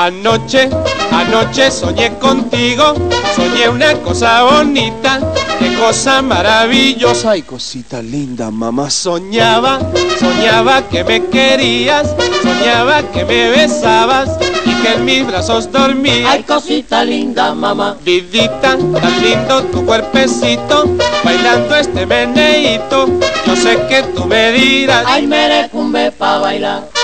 Anoche, anoche soñé contigo, soñé una cosa bonita, qué cosa maravillosa y cosita linda, mamá. Soñaba, soñaba que me querías, soñaba que me besabas y que en mis brazos dormías. Ay, cosita linda, mamá. Vidita, tan lindo tu cuerpecito, bailando este meneíto, yo sé que tú me dirás. Ay, merecumbe pa' bailar.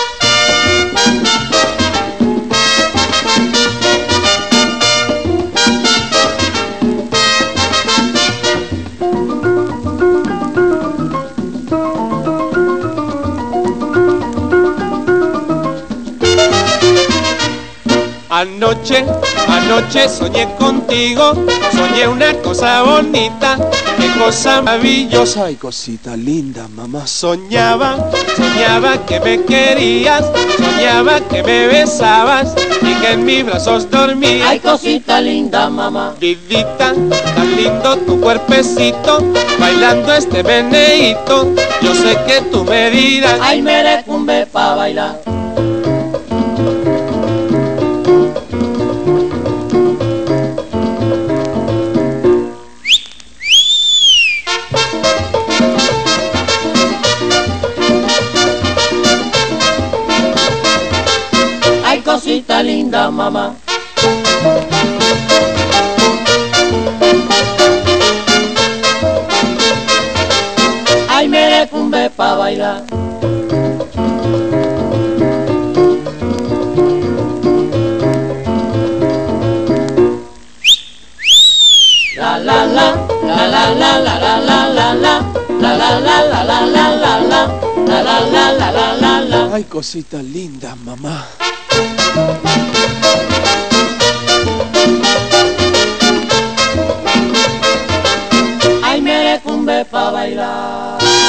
Anoche, anoche soñé contigo, soñé una cosa bonita, qué cosa maravillosa y cosita linda, mamá. Soñaba, soñaba que me querías, soñaba que me besabas y que en mis brazos dormías. Ay, cosita linda, mamá. Vidita, tan lindo tu cuerpecito, bailando este meneíto, yo sé que tú me dirás. Ay, merecumbe pa' bailar. Cosita linda, mamá. Ay, merecumbe pa' bailar. La la la, la la la la la la la la, la la la la la la la la, la la la la la la la. Ay, merecumbe pa' bailar.